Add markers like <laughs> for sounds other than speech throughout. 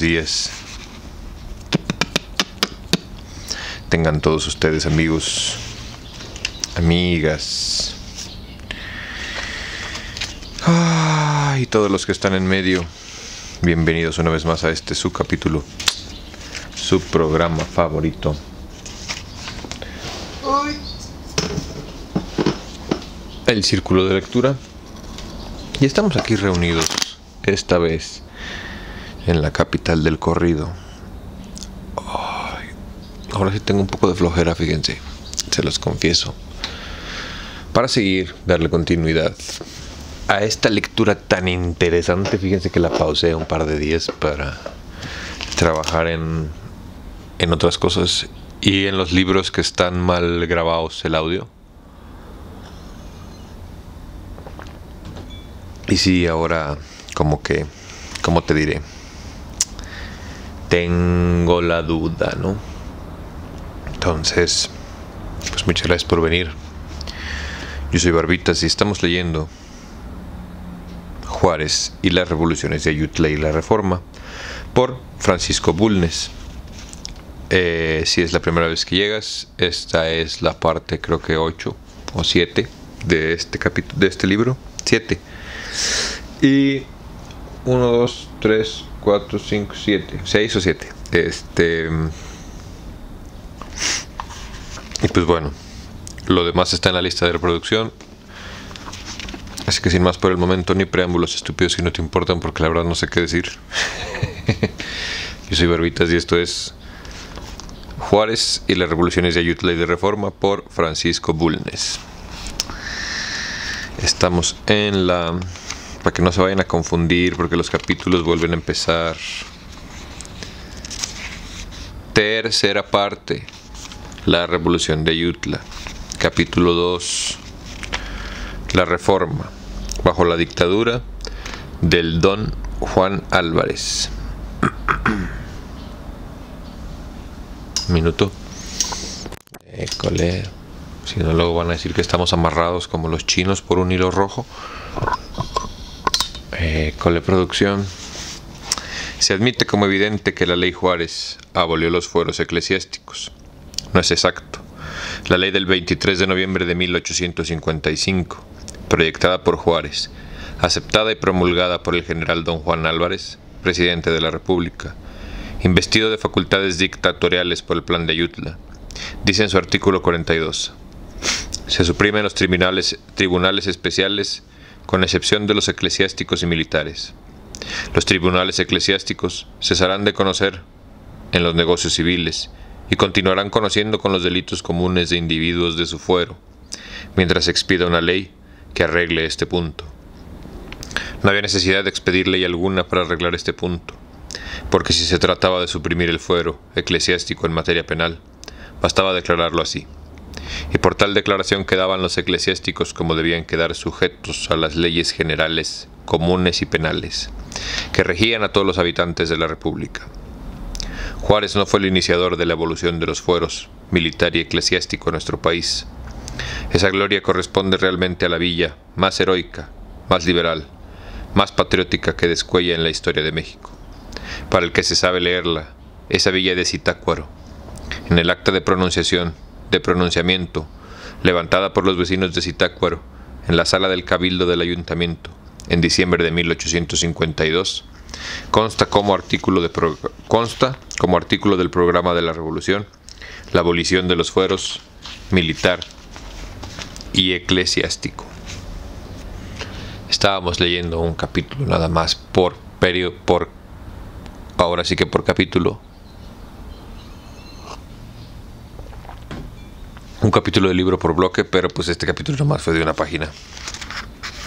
días. Tengan todos ustedes amigos, amigas. Ah, y todos los que están en medio, bienvenidos una vez más a este su capítulo, su programa favorito. El círculo de lectura. Y estamos aquí reunidos, esta vez, en la capital del corrido. Ahora sí tengo un poco de flojera, fíjense, se los confieso. Para seguir, darle continuidad a esta lectura tan interesante, fíjense que la pausé un par de días para trabajar en, en otras cosas y en los libros que están mal grabados el audio. Y sí, ahora como que, ¿cómo te diré? Tengo la duda, ¿no? Entonces, pues muchas gracias por venir. Yo soy Barbitas y estamos leyendo Juárez y las revoluciones de Ayutla y la Reforma por Francisco Bulnes. Eh, si es la primera vez que llegas, esta es la parte creo que 8 o 7 de este capítulo de este libro. 7 y 1, 2, 3, 4, 5, 7. 6 o 7. Este. Y pues bueno. Lo demás está en la lista de reproducción. Así que sin más por el momento, ni preámbulos estúpidos que no te importan, porque la verdad no sé qué decir. <laughs> Yo soy Barbitas y esto es Juárez y las revoluciones de Ayutla y de Reforma por Francisco Bulnes. Estamos en la para que no se vayan a confundir porque los capítulos vuelven a empezar. Tercera parte, la revolución de Ayutla. Capítulo 2, la reforma, bajo la dictadura del don Juan Álvarez. Minuto. École. Si no, luego van a decir que estamos amarrados como los chinos por un hilo rojo. Eh, con la producción. Se admite como evidente que la ley Juárez abolió los fueros eclesiásticos. No es exacto. La ley del 23 de noviembre de 1855, proyectada por Juárez, aceptada y promulgada por el general don Juan Álvarez, presidente de la República, investido de facultades dictatoriales por el plan de Ayutla, dice en su artículo 42, se suprimen los tribunales especiales con excepción de los eclesiásticos y militares. Los tribunales eclesiásticos cesarán de conocer en los negocios civiles y continuarán conociendo con los delitos comunes de individuos de su fuero, mientras expida una ley que arregle este punto. No había necesidad de expedir ley alguna para arreglar este punto, porque si se trataba de suprimir el fuero eclesiástico en materia penal, bastaba declararlo así y por tal declaración quedaban los eclesiásticos como debían quedar sujetos a las leyes generales, comunes y penales, que regían a todos los habitantes de la República. Juárez no fue el iniciador de la evolución de los fueros militar y eclesiástico en nuestro país. Esa gloria corresponde realmente a la villa más heroica, más liberal, más patriótica que descuella en la historia de México. Para el que se sabe leerla, esa villa de Zitácuaro, en el acta de pronunciación de pronunciamiento, levantada por los vecinos de Zitácuaro en la sala del Cabildo del Ayuntamiento en diciembre de 1852, consta como artículo, de consta como artículo del programa de la Revolución la abolición de los fueros militar y eclesiástico. Estábamos leyendo un capítulo nada más por periodo, por ahora sí que por capítulo un capítulo de libro por bloque, pero pues este capítulo nomás fue de una página.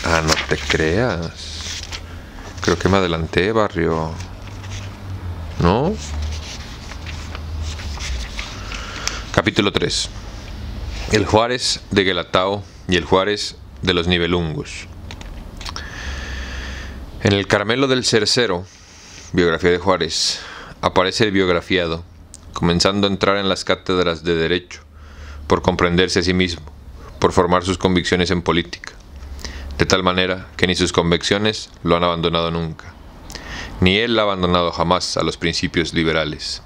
Ah, no te creas. Creo que me adelanté, barrio. ¿No? Capítulo 3. El Juárez de Guelatao y el Juárez de los Nivelungos. En el Caramelo del Cercero, biografía de Juárez, aparece el biografiado, comenzando a entrar en las cátedras de Derecho por comprenderse a sí mismo, por formar sus convicciones en política. de tal manera que ni sus convicciones lo han abandonado nunca, ni él ha abandonado jamás a los principios liberales.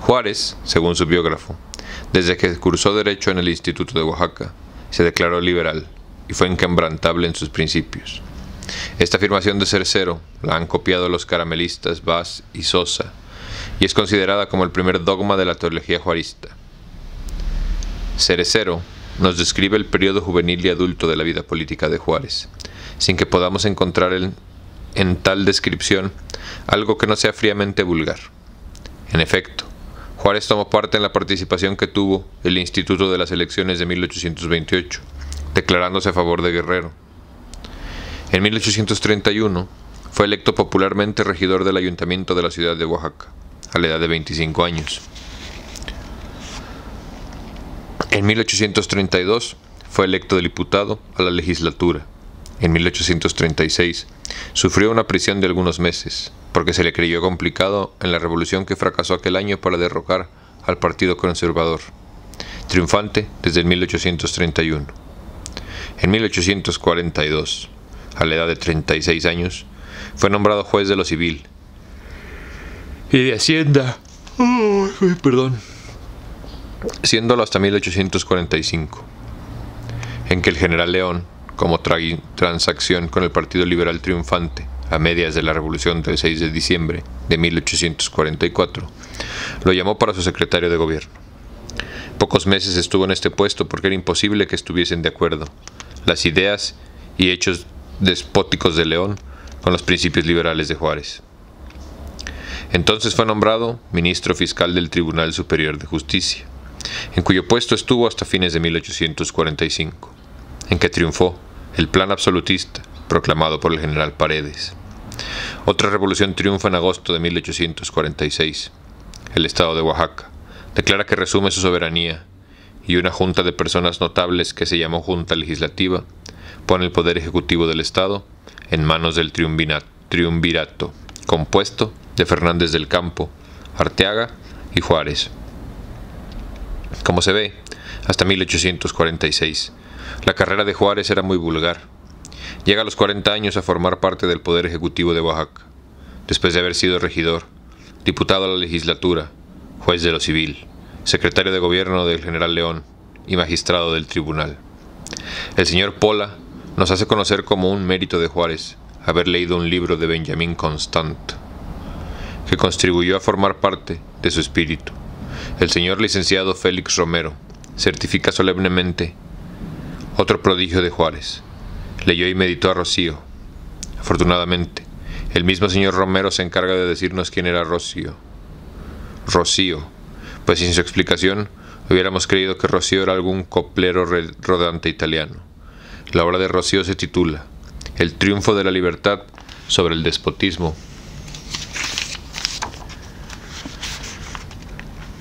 Juárez, según su biógrafo, desde que cursó Derecho en el Instituto de Oaxaca, se declaró liberal y fue inquebrantable en sus principios. Esta afirmación de Cercero la han copiado los caramelistas Vaz y Sosa y es considerada como el primer dogma de la teología juarista. Cerecero nos describe el periodo juvenil y adulto de la vida política de Juárez, sin que podamos encontrar en, en tal descripción algo que no sea fríamente vulgar. En efecto, Juárez tomó parte en la participación que tuvo el Instituto de las Elecciones de 1828, declarándose a favor de Guerrero. En 1831 fue electo popularmente regidor del Ayuntamiento de la ciudad de Oaxaca, a la edad de 25 años. En 1832 fue electo diputado a la legislatura. En 1836 sufrió una prisión de algunos meses, porque se le creyó complicado en la revolución que fracasó aquel año para derrocar al Partido Conservador, triunfante desde 1831. En 1842, a la edad de 36 años, fue nombrado juez de lo civil y de Hacienda. perdón siéndolo hasta 1845, en que el general León, como transacción con el Partido Liberal triunfante a medias de la Revolución del 6 de diciembre de 1844, lo llamó para su secretario de gobierno. Pocos meses estuvo en este puesto porque era imposible que estuviesen de acuerdo las ideas y hechos despóticos de León con los principios liberales de Juárez. Entonces fue nombrado ministro fiscal del Tribunal Superior de Justicia en cuyo puesto estuvo hasta fines de 1845, en que triunfó el plan absolutista proclamado por el general Paredes. Otra revolución triunfa en agosto de 1846. El Estado de Oaxaca declara que resume su soberanía y una junta de personas notables que se llamó Junta Legislativa pone el poder ejecutivo del Estado en manos del triunvirato, compuesto de Fernández del Campo, Arteaga y Juárez. Como se ve, hasta 1846, la carrera de Juárez era muy vulgar. Llega a los 40 años a formar parte del Poder Ejecutivo de Oaxaca, después de haber sido regidor, diputado a la legislatura, juez de lo civil, secretario de gobierno del general León y magistrado del tribunal. El señor Pola nos hace conocer como un mérito de Juárez haber leído un libro de Benjamin Constant, que contribuyó a formar parte de su espíritu. El señor licenciado Félix Romero certifica solemnemente otro prodigio de Juárez. Leyó y meditó a Rocío. Afortunadamente, el mismo señor Romero se encarga de decirnos quién era Rocío. Rocío, pues sin su explicación hubiéramos creído que Rocío era algún coplero rodante italiano. La obra de Rocío se titula El triunfo de la libertad sobre el despotismo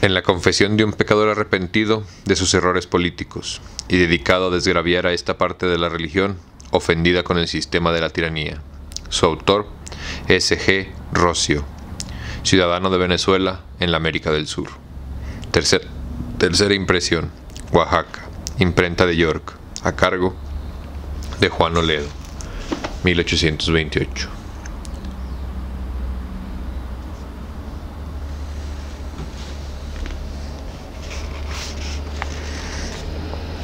en la confesión de un pecador arrepentido de sus errores políticos y dedicado a desgraviar a esta parte de la religión ofendida con el sistema de la tiranía. Su autor, S.G. Rocio, ciudadano de Venezuela en la América del Sur. tercera impresión, Oaxaca, imprenta de York, a cargo de Juan Oledo, 1828.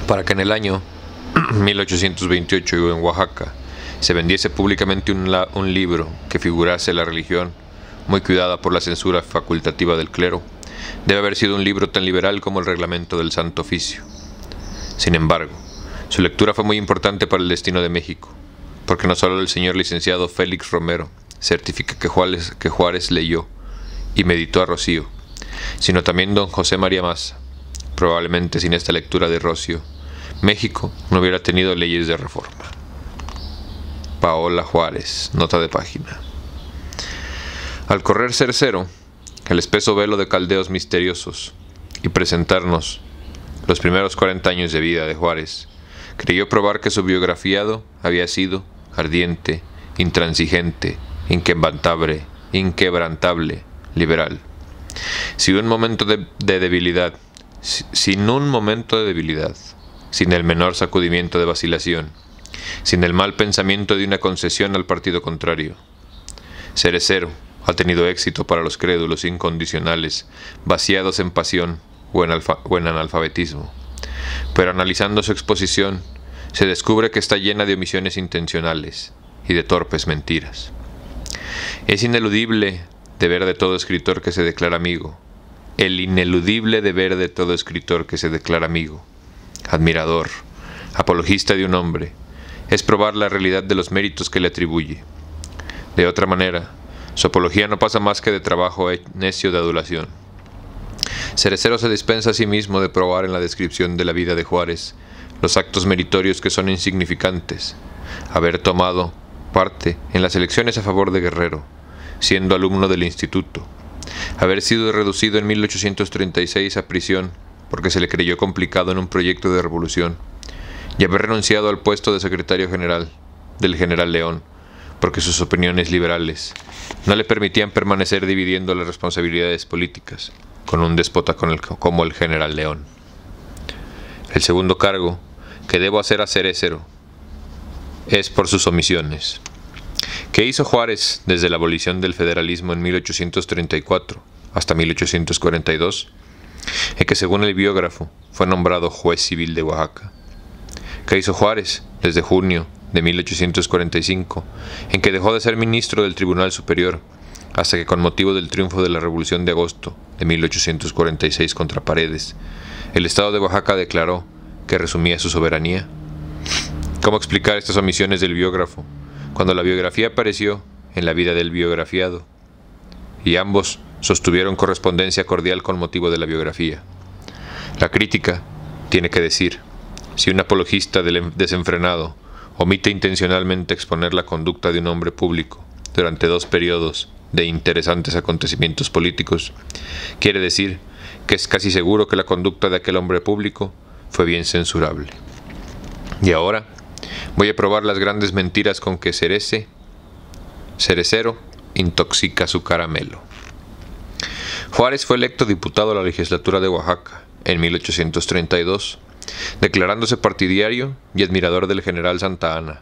Para que en el año <clears throat> 1828 en Oaxaca se vendiese públicamente un, libro que figurase la religión, muy cuidada por la censura facultativa del clero, debe haber sido un libro tan liberal como el reglamento del Santo Oficio. Sin embargo, su lectura fue muy importante para el destino de México, porque no solo el señor licenciado Félix Romero certifica que Juárez, que Juárez leyó y meditó a Rocío, sino también don José María Maza, probablemente sin esta lectura de Rocío, México no hubiera tenido leyes de reforma. Paola Juárez, nota de página. Al correr Cercero, el espeso velo de caldeos misteriosos, y presentarnos los primeros 40 años de vida de Juárez, creyó probar que su biografiado había sido ardiente, intransigente, inquebrantable, inquebrantable, liberal. Sin un momento de, de debilidad, sin un momento de debilidad, sin el menor sacudimiento de vacilación, sin el mal pensamiento de una concesión al partido contrario. Cerecero ha tenido éxito para los crédulos incondicionales, vaciados en pasión o en, analfabetismo. Pero analizando su exposición, se descubre que está llena de omisiones intencionales y de torpes mentiras. Es ineludible deber de todo escritor que se declara amigo, el ineludible deber de todo escritor que se declara amigo, admirador, apologista de un hombre, es probar la realidad de los méritos que le atribuye. De otra manera, su apología no pasa más que de trabajo necio de adulación. Cerecero se dispensa a sí mismo de probar en la descripción de la vida de Juárez los actos meritorios que son insignificantes, haber tomado parte en las elecciones a favor de Guerrero, siendo alumno del instituto, haber sido reducido en 1836 a prisión porque se le creyó complicado en un proyecto de revolución, y haber renunciado al puesto de secretario general del general León, porque sus opiniones liberales no le permitían permanecer dividiendo las responsabilidades políticas con un déspota como el general León. El segundo cargo que debo hacer a Cerecero es por sus omisiones. ¿Qué hizo Juárez desde la abolición del federalismo en 1834 hasta 1842? En que según el biógrafo fue nombrado juez civil de Oaxaca. ¿Qué hizo Juárez desde junio de 1845, en que dejó de ser ministro del Tribunal Superior hasta que con motivo del triunfo de la Revolución de agosto de 1846 contra Paredes, el Estado de Oaxaca declaró que resumía su soberanía. ¿Cómo explicar estas omisiones del biógrafo cuando la biografía apareció en la vida del biografiado? Y ambos sostuvieron correspondencia cordial con motivo de la biografía. La crítica tiene que decir, si un apologista desenfrenado omite intencionalmente exponer la conducta de un hombre público durante dos periodos de interesantes acontecimientos políticos, quiere decir que es casi seguro que la conducta de aquel hombre público fue bien censurable. Y ahora voy a probar las grandes mentiras con que Cerece, Cerecero intoxica su caramelo. Juárez fue electo diputado a la legislatura de Oaxaca en 1832, declarándose partidario y admirador del general Santa Ana,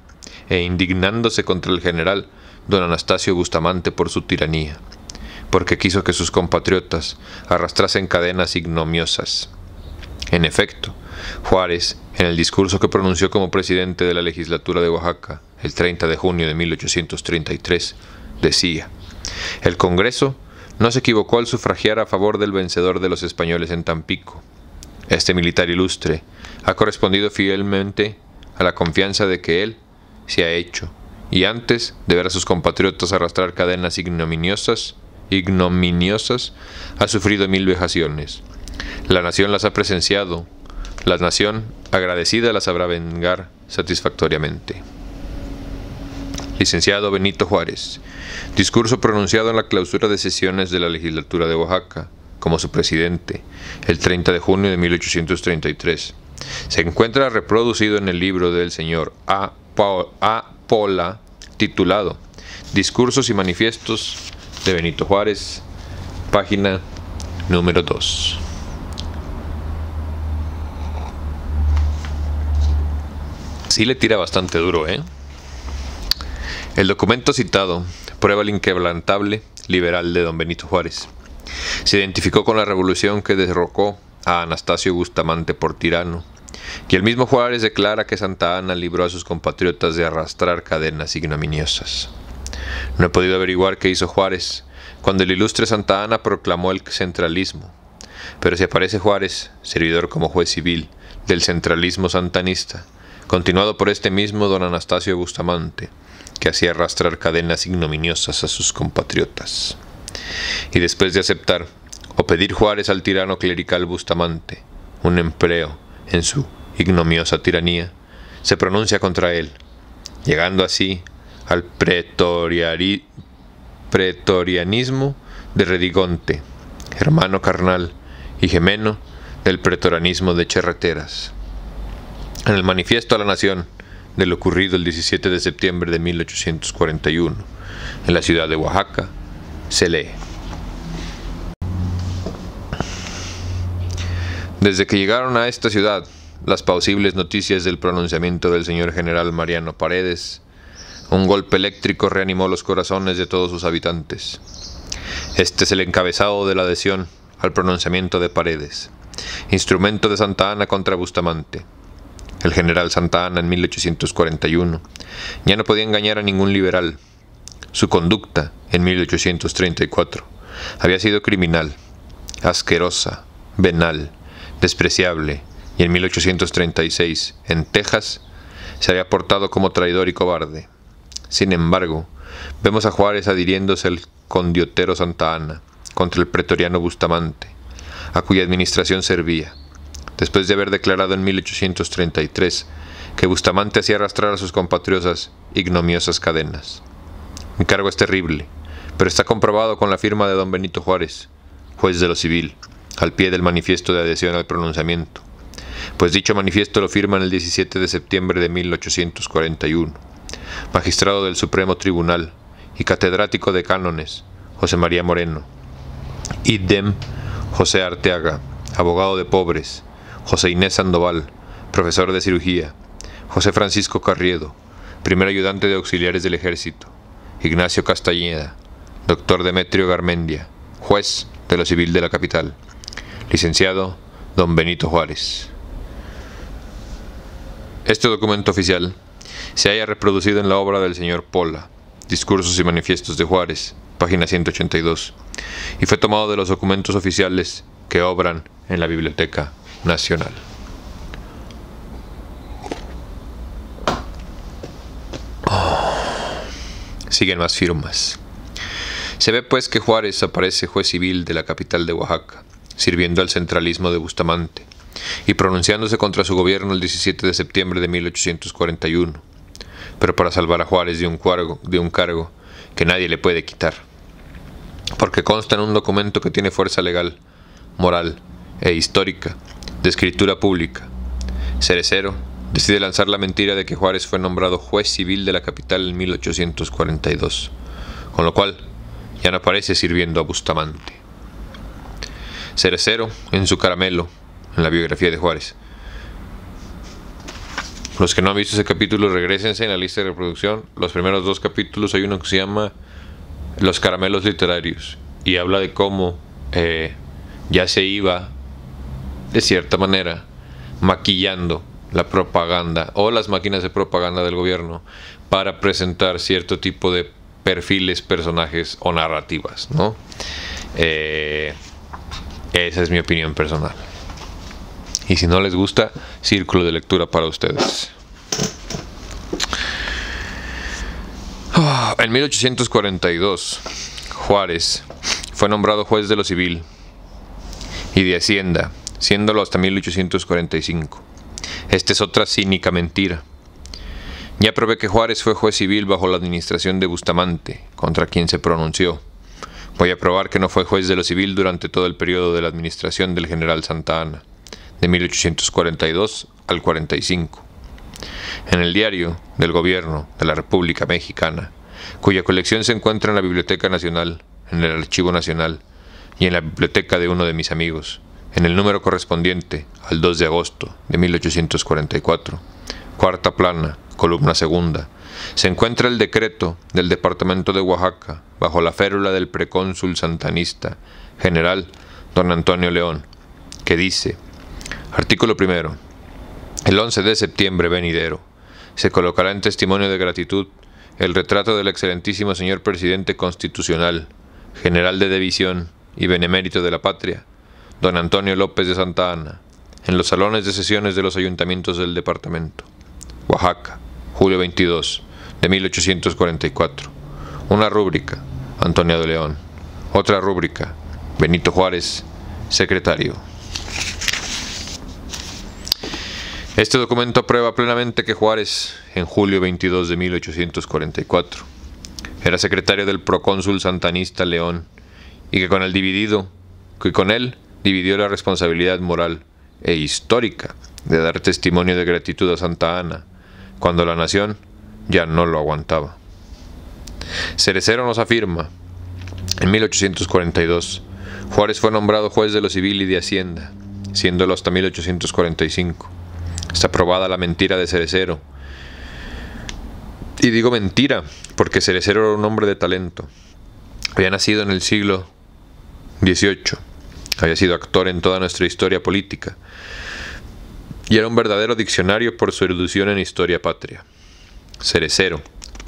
e indignándose contra el general don Anastasio Bustamante por su tiranía, porque quiso que sus compatriotas arrastrasen cadenas ignomiosas. En efecto, Juárez, en el discurso que pronunció como presidente de la legislatura de Oaxaca el 30 de junio de 1833, decía, el Congreso no se equivocó al sufragiar a favor del vencedor de los españoles en Tampico. Este militar ilustre ha correspondido fielmente a la confianza de que él se ha hecho y antes de ver a sus compatriotas arrastrar cadenas ignominiosas, ignominiosas, ha sufrido mil vejaciones. La nación las ha presenciado, la nación agradecida las habrá vengar satisfactoriamente. Licenciado Benito Juárez, discurso pronunciado en la clausura de sesiones de la legislatura de Oaxaca, como su presidente, el 30 de junio de 1833. Se encuentra reproducido en el libro del señor A. Pola titulado Discursos y Manifiestos de Benito Juárez, página número 2. Sí le tira bastante duro, ¿eh? El documento citado prueba el inquebrantable liberal de don Benito Juárez. Se identificó con la revolución que derrocó a Anastasio Bustamante por tirano y el mismo Juárez declara que Santa Ana libró a sus compatriotas de arrastrar cadenas ignominiosas. No he podido averiguar qué hizo Juárez cuando el ilustre Santa Ana proclamó el centralismo, pero si aparece Juárez, servidor como juez civil del centralismo santanista, continuado por este mismo don Anastasio Bustamante, que hacía arrastrar cadenas ignominiosas a sus compatriotas. Y después de aceptar o pedir Juárez al tirano clerical Bustamante un empleo en su ignomiosa tiranía, se pronuncia contra él, llegando así al pretorianismo de Redigonte, hermano carnal y gemeno del pretorianismo de Cherreteras. En el manifiesto a la nación de lo ocurrido el 17 de septiembre de 1841 en la ciudad de Oaxaca, se lee. Desde que llegaron a esta ciudad, las posibles noticias del pronunciamiento del señor general Mariano Paredes, un golpe eléctrico reanimó los corazones de todos sus habitantes. Este es el encabezado de la adhesión al pronunciamiento de Paredes, instrumento de Santa Ana contra Bustamante. El general Santa Ana en 1841 ya no podía engañar a ningún liberal. Su conducta en 1834 había sido criminal, asquerosa, venal, despreciable, y en 1836, en Texas, se había portado como traidor y cobarde. Sin embargo, vemos a Juárez adhiriéndose al condiotero Santa Ana contra el pretoriano Bustamante, a cuya administración servía, después de haber declarado en 1833 que Bustamante hacía arrastrar a sus compatriotas ignomiosas cadenas. Mi cargo es terrible, pero está comprobado con la firma de don Benito Juárez, juez de lo civil, al pie del manifiesto de adhesión al pronunciamiento, pues dicho manifiesto lo firman el 17 de septiembre de 1841. Magistrado del Supremo Tribunal y catedrático de cánones, José María Moreno. Idem, José Arteaga, abogado de pobres, José Inés Sandoval, profesor de cirugía, José Francisco Carriedo, primer ayudante de auxiliares del ejército, Ignacio Castañeda, doctor Demetrio Garmendia, juez de lo civil de la capital, licenciado don Benito Juárez. Este documento oficial se haya reproducido en la obra del señor Pola, Discursos y Manifiestos de Juárez, página 182, y fue tomado de los documentos oficiales que obran en la Biblioteca Nacional. Siguen más firmas. Se ve pues que Juárez aparece juez civil de la capital de Oaxaca, sirviendo al centralismo de Bustamante, y pronunciándose contra su gobierno el 17 de septiembre de 1841, pero para salvar a Juárez de un, de un cargo que nadie le puede quitar, porque consta en un documento que tiene fuerza legal, moral e histórica, de escritura pública. Cerecero decide lanzar la mentira de que Juárez fue nombrado juez civil de la capital en 1842, con lo cual ya no aparece sirviendo a Bustamante. Cerecero, en su caramelo, en la biografía de Juárez. Los que no han visto ese capítulo, regresense en la lista de reproducción. Los primeros dos capítulos hay uno que se llama Los caramelos literarios y habla de cómo eh, ya se iba, de cierta manera, maquillando la propaganda o las máquinas de propaganda del gobierno para presentar cierto tipo de perfiles, personajes o narrativas, ¿no? Eh, esa es mi opinión personal. Y si no les gusta, círculo de lectura para ustedes. Ah, en 1842, Juárez fue nombrado juez de lo civil y de Hacienda, siéndolo hasta 1845. Esta es otra cínica mentira. Ya probé que Juárez fue juez civil bajo la administración de Bustamante, contra quien se pronunció. Voy a probar que no fue juez de lo civil durante todo el periodo de la administración del general Santa Ana, de 1842 al 45. En el diario del Gobierno de la República Mexicana, cuya colección se encuentra en la Biblioteca Nacional, en el Archivo Nacional y en la biblioteca de uno de mis amigos, en el número correspondiente al 2 de agosto de 1844, cuarta plana, columna segunda, se encuentra el decreto del Departamento de Oaxaca bajo la férula del precónsul santanista, general don Antonio León, que dice, artículo primero, el 11 de septiembre venidero, se colocará en testimonio de gratitud el retrato del excelentísimo señor presidente constitucional, general de división y benemérito de la patria, don Antonio López de Santa Ana, en los salones de sesiones de los ayuntamientos del departamento. Oaxaca, julio 22 de 1844. Una rúbrica, Antonio de León. Otra rúbrica, Benito Juárez, secretario. Este documento prueba plenamente que Juárez, en julio 22 de 1844, era secretario del procónsul santanista León y que con el dividido, que con él dividió la responsabilidad moral e histórica de dar testimonio de gratitud a Santa Ana, cuando la nación ya no lo aguantaba. Cerecero nos afirma, en 1842, Juárez fue nombrado juez de lo civil y de Hacienda, siéndolo hasta 1845. Está probada la mentira de Cerecero. Y digo mentira, porque Cerecero era un hombre de talento. Había nacido en el siglo XVIII. Había sido actor en toda nuestra historia política. Y era un verdadero diccionario por su erudición en historia patria. Cerecero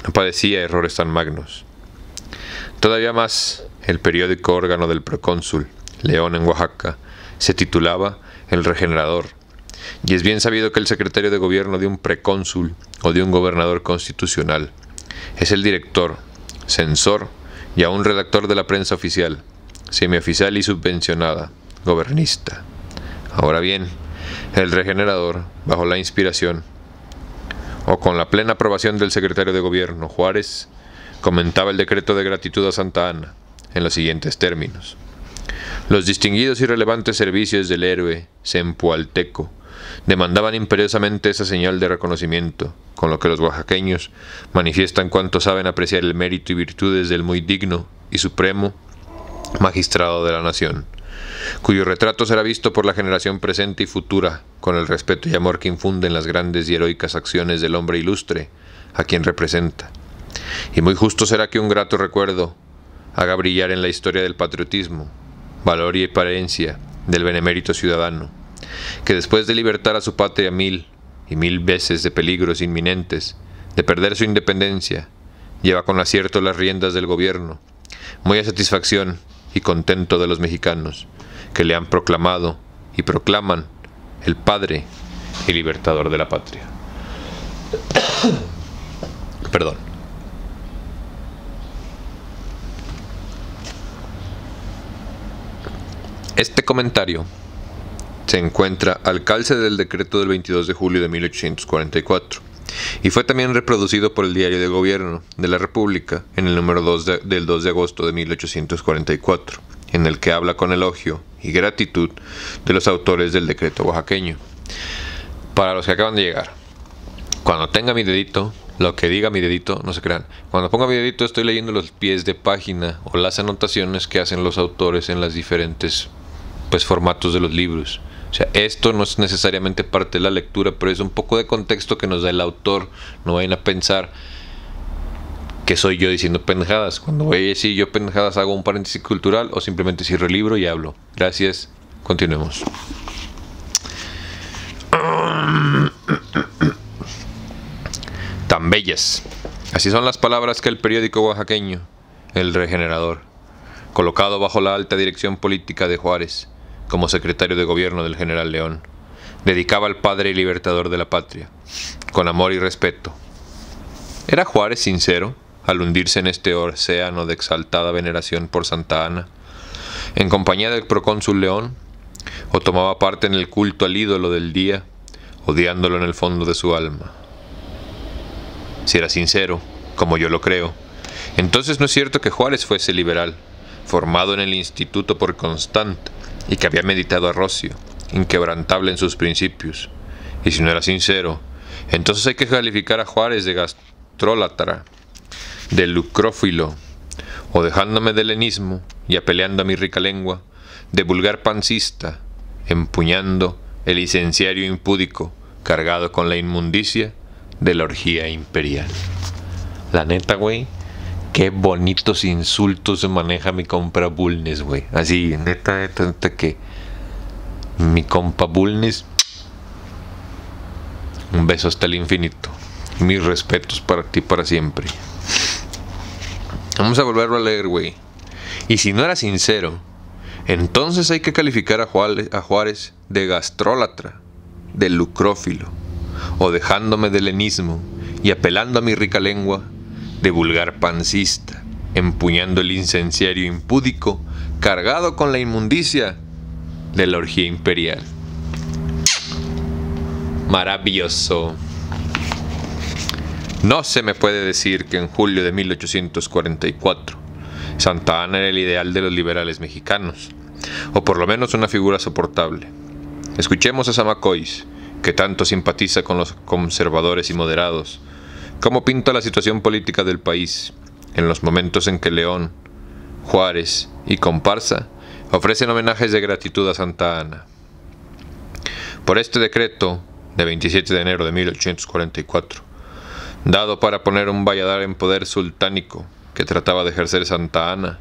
no padecía errores tan magnos. Todavía más, el periódico órgano del procónsul, León en Oaxaca, se titulaba El Regenerador, y es bien sabido que el secretario de gobierno de un precónsul o de un gobernador constitucional es el director, censor y aún redactor de la prensa oficial, semioficial y subvencionada, gobernista. Ahora bien, el regenerador, bajo la inspiración, o con la plena aprobación del secretario de gobierno, Juárez, comentaba el decreto de gratitud a Santa Ana en los siguientes términos. Los distinguidos y relevantes servicios del héroe sempualteco demandaban imperiosamente esa señal de reconocimiento, con lo que los oaxaqueños manifiestan cuanto saben apreciar el mérito y virtudes del muy digno y supremo magistrado de la nación, cuyo retrato será visto por la generación presente y futura con el respeto y amor que infunden las grandes y heroicas acciones del hombre ilustre a quien representa. Y muy justo será que un grato recuerdo haga brillar en la historia del patriotismo, valor y parencia del benemérito ciudadano, que después de libertar a su patria mil y mil veces de peligros inminentes, de perder su independencia, lleva con acierto las riendas del gobierno, muy a satisfacción y contento de los mexicanos, que le han proclamado y proclaman el Padre y Libertador de la Patria. <coughs> Perdón. Este comentario se encuentra al calce del decreto del 22 de julio de 1844 y fue también reproducido por el Diario de Gobierno de la República en el número 2 del 2 de agosto de 1844, en el que habla con elogio y gratitud de los autores del decreto oaxaqueño. Para los que acaban de llegar, cuando tenga mi dedito, lo que diga mi dedito, no se crean. Cuando ponga mi dedito estoy leyendo los pies de página o las anotaciones que hacen los autores en los diferentes pues, formatos de los libros. O sea, esto no es necesariamente parte de la lectura, pero es un poco de contexto que nos da el autor. No vayan a pensar que soy yo diciendo pendejadas. Cuando voy a decir yo pendejadas hago un paréntesis cultural o simplemente cierro el libro y hablo. Gracias. Continuemos. Tan bellas. Así son las palabras que el periódico oaxaqueño, El Regenerador, colocado bajo la alta dirección política de Juárez, como secretario de gobierno del general León, dedicaba al padre y libertador de la patria, con amor y respeto. ¿Era Juárez sincero al hundirse en este océano de exaltada veneración por Santa Ana, en compañía del procónsul León, o tomaba parte en el culto al ídolo del día, odiándolo en el fondo de su alma? Si era sincero, como yo lo creo, entonces no es cierto que Juárez fuese liberal, formado en el instituto por Constante, y que había meditado a Rocio, inquebrantable en sus principios. Y si no era sincero, entonces hay que calificar a Juárez de gastrólatra, de lucrófilo, o dejándome de helenismo y apeleando a mi rica lengua, de vulgar pancista, empuñando el licenciario impúdico cargado con la inmundicia de la orgía imperial. La neta, güey, Qué bonitos insultos se maneja mi compa Bulnes, güey. Así, neta, neta, neta que mi compa Bulnes. Un beso hasta el infinito. Mis respetos para ti para siempre. Vamos a volverlo a leer, güey. Y si no era sincero, entonces hay que calificar a Juárez, de gastrólatra, de lucrófilo, o dejándome del lenismo y apelando a mi rica lengua de vulgar pancista, empuñando el incenciario impúdico cargado con la inmundicia de la orgía imperial. Maravilloso. No se me puede decir que en julio de 1844 Santa Ana era el ideal de los liberales mexicanos, o por lo menos una figura soportable. Escuchemos a Samacois, que tanto simpatiza con los conservadores y moderados, cómo pinta la situación política del país en los momentos en que León, Juárez y Comparsa ofrecen homenajes de gratitud a Santa Ana. Por este decreto, de 27 de enero de 1844, dado para poner un valladar en poder sultánico que trataba de ejercer Santa Ana,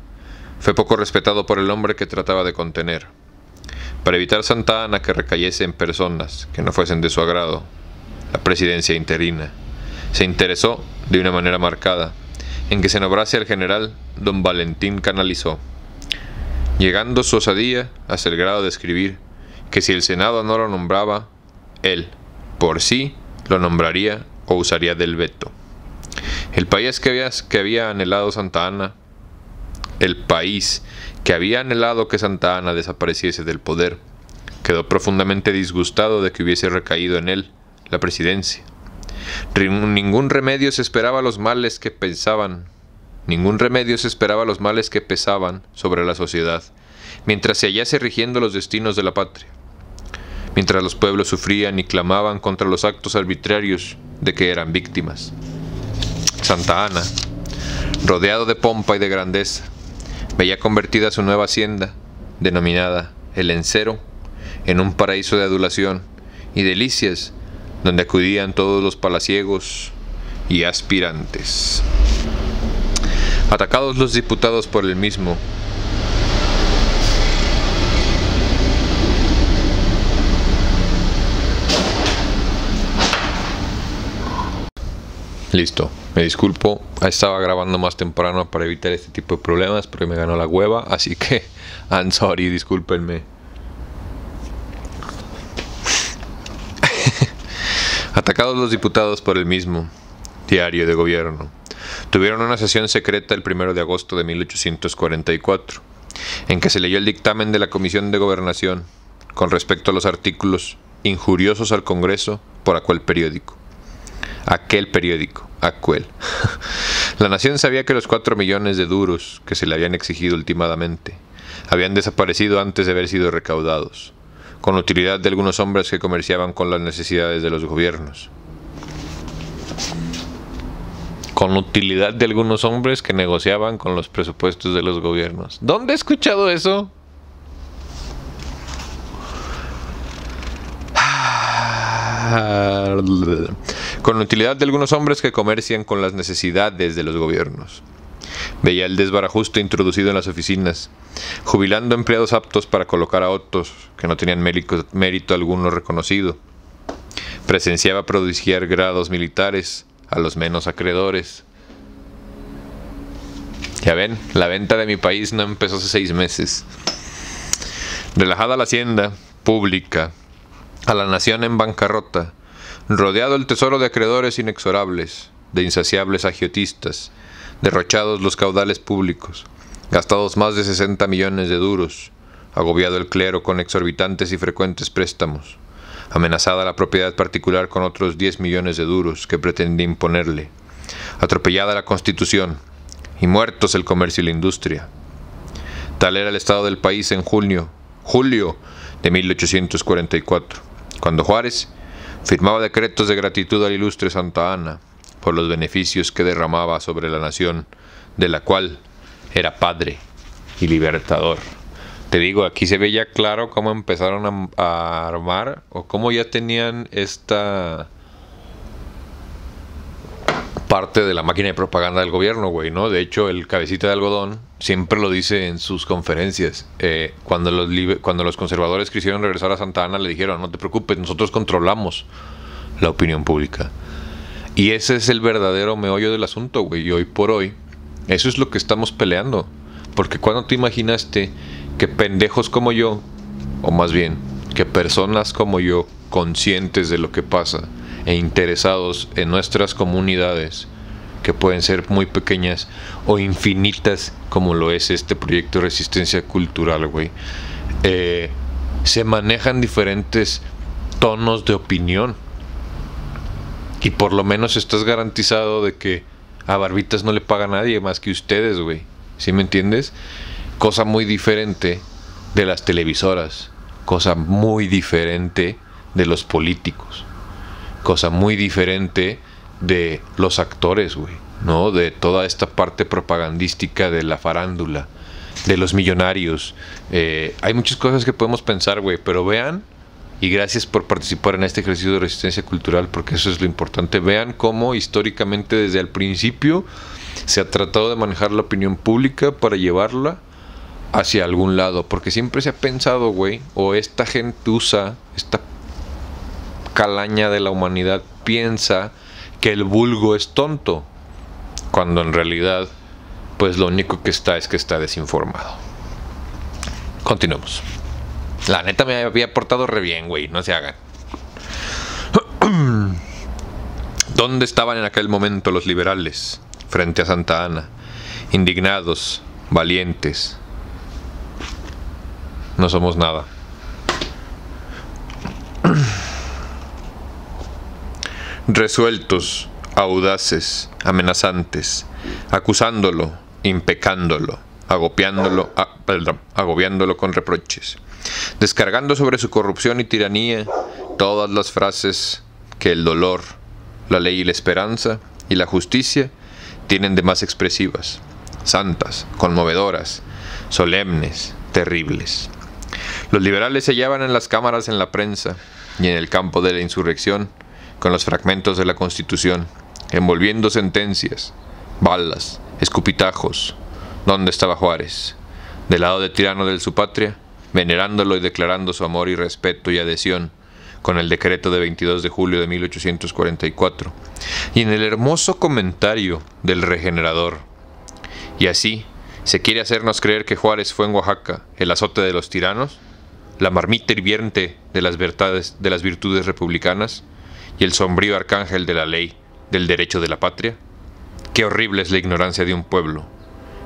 fue poco respetado por el hombre que trataba de contener. Para evitar Santa Ana que recayese en personas que no fuesen de su agrado, la presidencia interina se interesó de una manera marcada en que se nombrase al general don Valentín Canalizó, llegando su osadía hasta el grado de escribir que si el Senado no lo nombraba, él, por sí, lo nombraría o usaría del veto. El país que había, anhelado Santa Ana, el país que había anhelado que Santa Ana desapareciese del poder, quedó profundamente disgustado de que hubiese recaído en él la presidencia. Ningún remedio se esperaba los males que pensaban, ningún remedio se esperaba los males que pesaban sobre la sociedad, mientras se hallase rigiendo los destinos de la patria, mientras los pueblos sufrían y clamaban contra los actos arbitrarios de que eran víctimas. Santa Ana, rodeado de pompa y de grandeza, veía convertida su nueva hacienda, denominada El Encero, en un paraíso de adulación y delicias donde acudían todos los palaciegos y aspirantes. Atacados los diputados por el mismo, Listo, me disculpo, estaba grabando más temprano para evitar este tipo de problemas, pero me ganó la hueva, así que <laughs> I'm sorry, discúlpenme. Atacados los diputados por el mismo diario de gobierno, tuvieron una sesión secreta el 1 de agosto de 1844, en que se leyó el dictamen de la Comisión de Gobernación con respecto a los artículos injuriosos al Congreso por aquel periódico aquel periódico, aquel. <laughs> La nación sabía que los cuatro millones de duros que se le habían exigido ultimadamente habían desaparecido antes de haber sido recaudados, con utilidad de algunos hombres que comerciaban con las necesidades de los gobiernos. Con utilidad de algunos hombres que negociaban con los presupuestos de los gobiernos. ¿Dónde he escuchado eso? con utilidad de algunos hombres que comercian con las necesidades de los gobiernos. Veía el desbarajuste introducido en las oficinas, jubilando empleados aptos para colocar a otros que no tenían mérito, alguno reconocido. Presenciaba producir grados militares a los menos acreedores. Ya ven, la venta de mi país no empezó hace seis meses. Relajada la hacienda pública, a la nación en bancarrota, rodeado el tesoro de acreedores inexorables, de insaciables agiotistas, derrochados los caudales públicos, gastados más de 60 millones de duros, agobiado el clero con exorbitantes y frecuentes préstamos, amenazada la propiedad particular con otros 10 millones de duros que pretendía imponerle, atropellada la constitución y muertos el comercio y la industria. Tal era el estado del país en junio, julio de 1844, cuando Juárez Firmaba decretos de gratitud al ilustre Santa Ana por los beneficios que derramaba sobre la nación, de la cual era padre y libertador. Te digo, aquí se ve ya claro cómo empezaron a, armar o cómo ya tenían esta parte de la máquina de propaganda del gobierno, güey, ¿no? De hecho, el cabecita de algodón siempre lo dice en sus conferencias. Eh, cuando, los cuando los conservadores quisieron regresar a Santa Ana, le dijeron, no te preocupes, nosotros controlamos la opinión pública. Y ese es el verdadero meollo del asunto, güey. Y hoy por hoy, eso es lo que estamos peleando. Porque cuando te imaginaste que pendejos como yo, o más bien, que personas como yo, conscientes de lo que pasa, e interesados en nuestras comunidades, que pueden ser muy pequeñas o infinitas, como lo es este proyecto de resistencia cultural, güey, eh, se manejan diferentes tonos de opinión. Y por lo menos estás garantizado de que a Barbitas no le paga nadie más que ustedes, güey. ¿Sí me entiendes? Cosa muy diferente de las televisoras. Cosa muy diferente de los políticos cosa muy diferente de los actores, güey, ¿no? De toda esta parte propagandística de la farándula, de los millonarios. Eh, hay muchas cosas que podemos pensar, güey, pero vean Y gracias por participar en este ejercicio de resistencia cultural, porque eso es lo importante. Vean cómo históricamente desde el principio se ha tratado de manejar la opinión pública para llevarla hacia algún lado. Porque siempre se ha pensado, güey, o esta gente usa, esta calaña de la humanidad piensa que el vulgo es tonto. Cuando en realidad, pues lo único que está es que está desinformado. Continuemos. La neta me había portado re bien, güey, no se hagan. <clears throat> ¿Dónde estaban en aquel momento los liberales frente a Santa Ana? Indignados, valientes. No somos nada. <clears throat> Resueltos, audaces, amenazantes, acusándolo, impecándolo, agobiándolo, perdón, agobiándolo con reproches descargando sobre su corrupción y tiranía todas las frases que el dolor, la ley y la esperanza y la justicia tienen de más expresivas, santas, conmovedoras, solemnes, terribles. Los liberales se hallaban en las cámaras en la prensa y en el campo de la insurrección con los fragmentos de la Constitución, envolviendo sentencias, balas, escupitajos. ¿Dónde estaba Juárez? ¿Del lado de tirano de su patria? Venerándolo y declarando su amor y respeto y adhesión con el decreto de 22 de julio de 1844, y en el hermoso comentario del regenerador. Y así, ¿se quiere hacernos creer que Juárez fue en Oaxaca el azote de los tiranos, la marmita hirviente de las, verdades, de las virtudes republicanas y el sombrío arcángel de la ley, del derecho de la patria? Qué horrible es la ignorancia de un pueblo.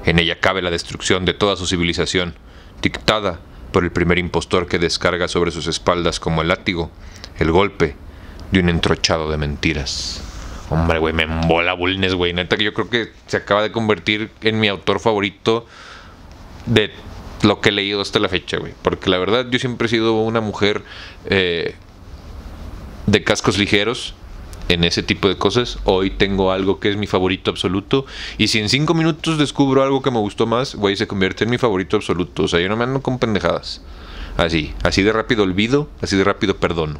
En ella cabe la destrucción de toda su civilización, dictada por el primer impostor que descarga sobre sus espaldas como el látigo, el golpe de un entrochado de mentiras. Hombre, güey, me embola Bulnes, güey. Neta que yo creo que se acaba de convertir en mi autor favorito de lo que he leído hasta la fecha, güey. Porque la verdad yo siempre he sido una mujer eh, de cascos ligeros en ese tipo de cosas. Hoy tengo algo que es mi favorito absoluto. Y si en cinco minutos descubro algo que me gustó más, güey, se convierte en mi favorito absoluto. O sea, yo no me ando con pendejadas. Así, así de rápido olvido, así de rápido perdono.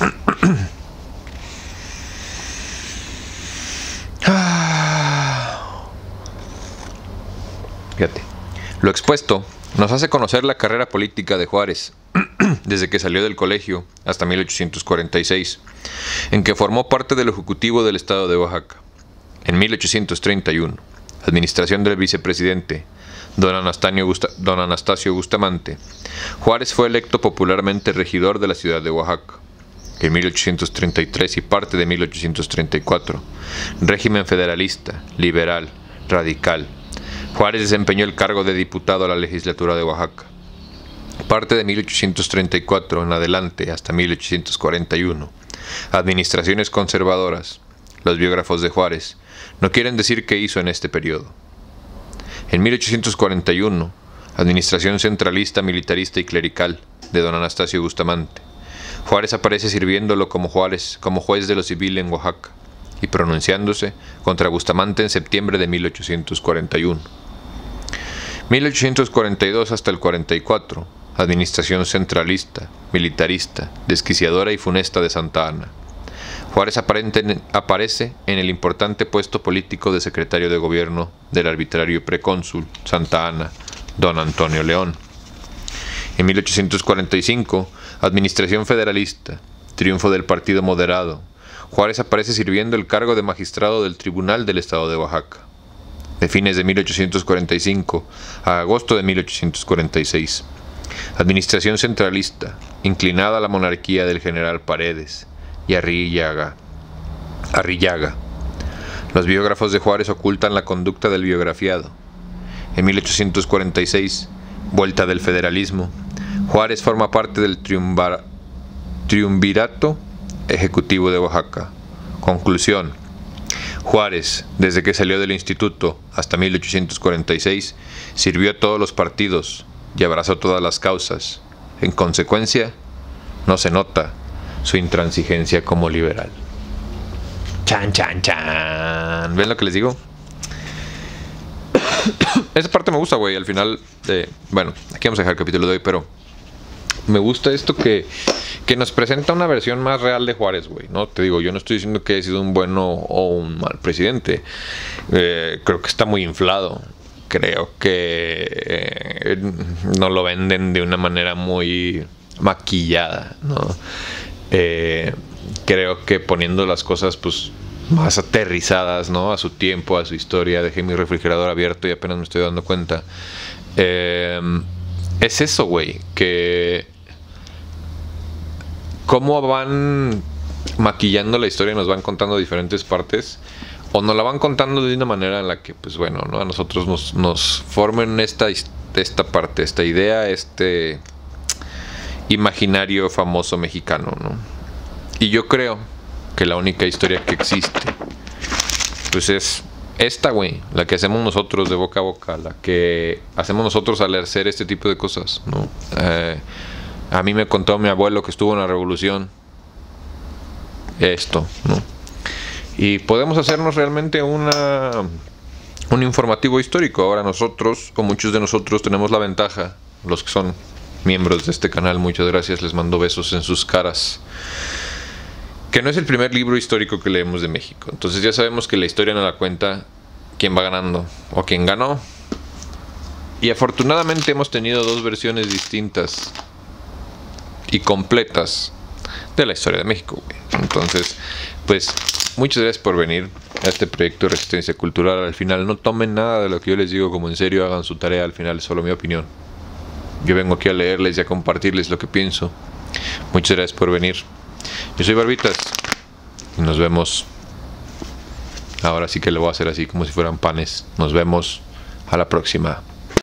<clears throat> Fíjate. Lo expuesto nos hace conocer la carrera política de Juárez <clears throat> desde que salió del colegio hasta 1846, en que formó parte del Ejecutivo del Estado de Oaxaca. En 1831, administración del vicepresidente don Anastasio, Bustamante, Juárez fue electo popularmente regidor de la ciudad de Oaxaca. En 1833 y parte de 1834, régimen federalista, liberal, radical, Juárez desempeñó el cargo de diputado a la legislatura de Oaxaca. Parte de 1834 en adelante hasta 1841. Administraciones conservadoras, los biógrafos de Juárez, no quieren decir qué hizo en este periodo. En 1841, administración centralista, militarista y clerical de don Anastasio Bustamante. Juárez aparece sirviéndolo como Juárez, como juez de lo civil en Oaxaca y pronunciándose contra Bustamante en septiembre de 1841. 1842 hasta el 44 administración centralista, militarista, desquiciadora y funesta de Santa Ana. Juárez aparece en el importante puesto político de secretario de gobierno del arbitrario precónsul Santa Ana, don Antonio León. En 1845, administración federalista, triunfo del Partido Moderado. Juárez aparece sirviendo el cargo de magistrado del Tribunal del Estado de Oaxaca. De fines de 1845 a agosto de 1846 Administración centralista, inclinada a la monarquía del general Paredes y Arrillaga. Arrillaga. Los biógrafos de Juárez ocultan la conducta del biografiado. En 1846, vuelta del federalismo, Juárez forma parte del triunvirato ejecutivo de Oaxaca. Conclusión. Juárez, desde que salió del instituto hasta 1846, sirvió a todos los partidos, y abrazó todas las causas. En consecuencia, no se nota su intransigencia como liberal. Chan, chan, chan. ¿Ven lo que les digo? <coughs> Esa parte me gusta, güey. Al final, de, bueno, aquí vamos a dejar el capítulo de hoy, pero me gusta esto que, que nos presenta una versión más real de Juárez, güey, ¿no? Te digo, yo no estoy diciendo que haya sido un bueno o un mal presidente. Eh, creo que está muy inflado. Creo que eh, no lo venden de una manera muy maquillada, ¿no? Eh, creo que poniendo las cosas, pues, más aterrizadas, ¿no? A su tiempo, a su historia. Dejé mi refrigerador abierto y apenas me estoy dando cuenta. Es eso, güey, que cómo van maquillando la historia y nos van contando diferentes partes o nos la van contando de una manera en la que pues bueno no a nosotros nos, nos formen esta esta parte esta idea este imaginario famoso mexicano no y yo creo que la única historia que existe pues es esta güey la que hacemos nosotros de boca a boca la que hacemos nosotros al hacer este tipo de cosas no eh, a mí me contó mi abuelo que estuvo en la revolución. Esto, ¿no? Y podemos hacernos realmente una, un informativo histórico. Ahora nosotros, o muchos de nosotros, tenemos la ventaja, los que son miembros de este canal, muchas gracias, les mando besos en sus caras. Que no es el primer libro histórico que leemos de México. Entonces ya sabemos que la historia no la cuenta quién va ganando o quién ganó. Y afortunadamente hemos tenido dos versiones distintas y completas de la historia de México. Entonces, pues muchas gracias por venir a este proyecto de resistencia cultural. Al final, no tomen nada de lo que yo les digo como en serio, hagan su tarea. Al final, es solo mi opinión. Yo vengo aquí a leerles y a compartirles lo que pienso. Muchas gracias por venir. Yo soy Barbitas y nos vemos. Ahora sí que lo voy a hacer así como si fueran panes. Nos vemos a la próxima.